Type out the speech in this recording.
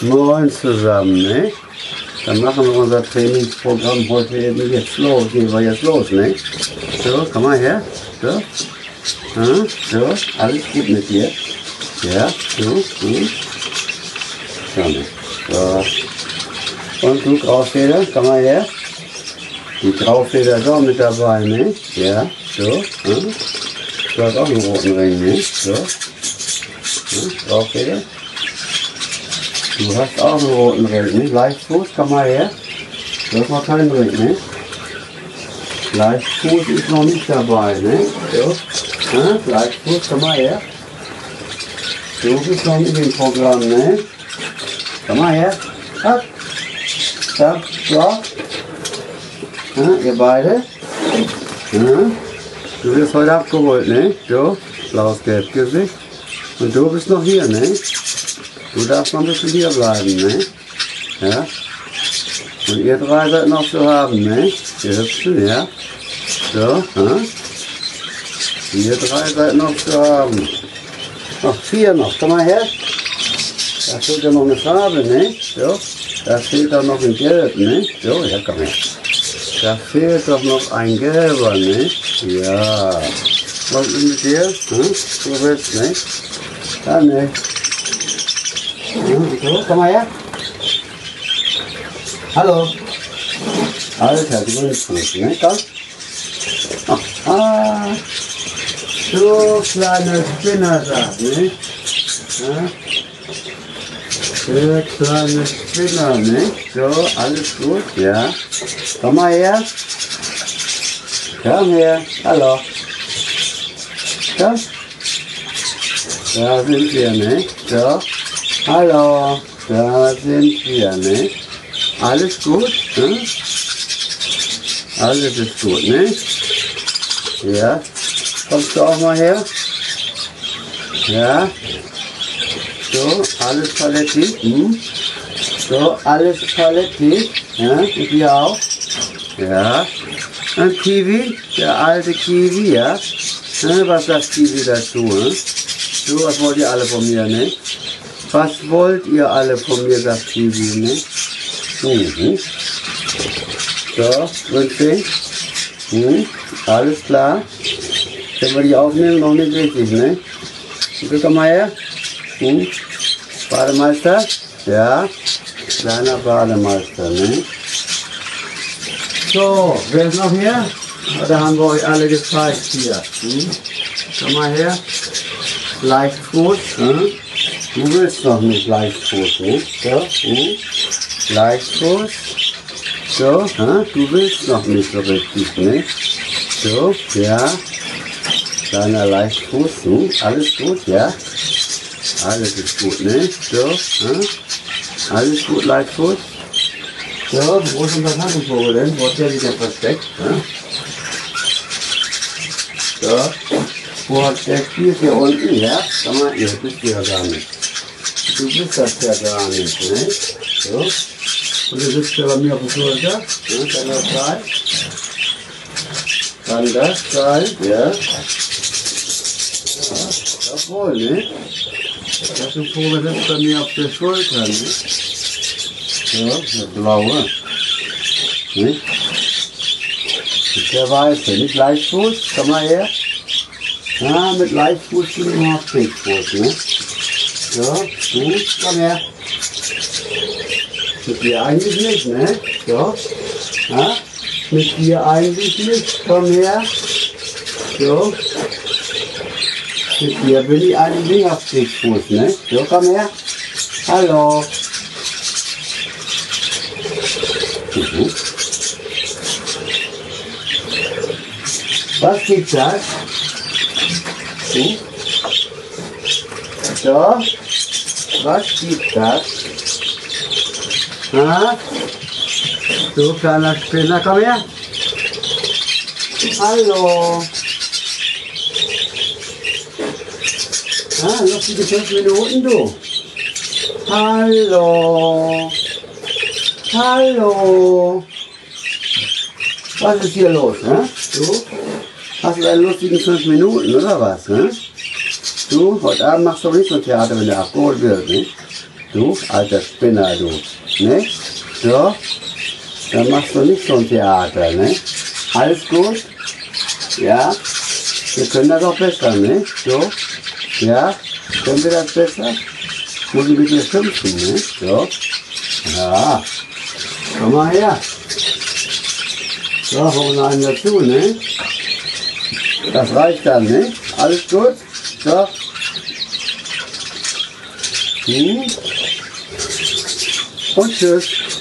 Moin zusammen, ne? Dann machen wir unser Trainingsprogramm heute eben jetzt los. Gehen wir jetzt los, ne? So, komm mal her. So. Ja, so, alles gut mit dir. Ja, so, gut. Schau mal. So. Und du, Graufeder, komm mal her. Die Graufeder ist auch mit dabei, ne? Ja, so. Ja. Du hast auch einen roten Ring, ne? So. Ja, Graufeder. Du hast auch einen roten Ring, ne? Leichtfuß, komm mal her. Du hast noch keinen Ring, ne? Leichtfuß ist noch nicht dabei, ne? So. Ja, Leichtfuß, komm mal her. Du bist noch nicht im Programm, ne? Komm mal her. Ab. Ab. So. Ja, ihr beide. Ja. Du wirst heute abgeholt, ne? So. Blaues Gelbgesicht. Und du bist noch hier, ne? Du darfst noch ein bisschen hier bleiben, ne? Ja? Und ihr drei seid noch zu haben, ne? Ihr Hübschen, ja? So, ja? Ihr drei seid noch zu haben. Noch vier noch, komm mal her. Da fehlt ja noch eine Farbe, ne? So, da fehlt doch noch ein Gelb, ne? So, ja, komm her. Da fehlt doch noch ein Gelber, ne? Ja. Was ist mit dir? Hm? Du willst, ne? Ja, ne? Komm mal her. Hallo. Alter, du willst nicht, ne? Komm. Ah, ah. So kleine Spinner da, ne? Ja? So kleine Spinner, ne? So, alles gut, ja? Komm mal her. Komm her. Hallo. Komm. Da sind wir, ne? So. Hallo, da sind wir, ne? Alles gut, ne? Alles ist gut, ne? Ja. Kommst du auch mal her? Ja. So, alles paletti. Hm? So, alles paletti. Ja, und wir auch. Ja. Und Kiwi, der alte Kiwi, ja. ja was sagt Kiwi dazu, ne? So, was wollt ihr alle von mir, ne? Was wollt ihr alle von mir, sagt Kiwi, ne? Mhm. So, Wünsche. Mhm. Alles klar. Können wir die aufnehmen? Noch nicht richtig, ne? Guck doch mal her. Hm? Bademeister? Ja. Kleiner Bademeister, ne? So, wer ist noch hier? Da haben wir euch alle gezeigt hier. Hm? Komm mal her. Leichtfuß. Hm? Du willst noch nicht Leichtfuß, ne? So, hm? Leichtfuß. So, hm? du willst noch nicht so richtig, ne? So, ja. Kleiner Leichtfuß, hm? alles gut, ja? Alles ist gut, ne? So, hm? alles gut, Leichtfuß. So, wo ist unser Taschenvogel denn? Wo hat der sich denn versteckt? Hm? So, wo hat der Spiel hier unten? Ja, sag mal, ihr bist ja gar nicht. Du bist das ja ne? So. Und du sitzt ja bei mir auf dem Schulter. Ne? Kann das sein? Kann das? Ja. Ja, ne? Ist bei mir auf der Schulter, ne? So, der blaue. Ist der weiße, nicht Leichtfuß? Komm mal her. Ja, mit Leichtfuß ich immer auf Dickfuß, ne? So, du, komm her. Mit dir eigentlich nicht, ne? So. Ja? Mit dir eigentlich nicht. Komm her. So. Mit dir bin ich eigentlich nicht auf Dickfuß, ne? So, komm her. Hallo. Mhm. Was gibt das? Hm? So, was gibt das? Ha? Du kleiner Spinner, komm her. Hallo. Ah, noch die fünf Minuten, du. Hallo. Hallo. Was ist hier los, ne? Du? Hast du deine lustigen fünf Minuten, oder was, ne? Du, heute Abend machst du nicht so ein Theater, wenn der abgeholt wird, ne? Du, alter Spinner, du. Ne? So. Dann machst du nicht so ein Theater, ne? Alles gut? Ja? Wir können das auch besser, ne? So. Ja? Können wir das besser? Muss ich mit dir schimpfen, ne? So. Ja. Komm mal her. So, wir einen dazu, ne? Das reicht dann, ne? Alles gut? So. Hm. Und tschüss.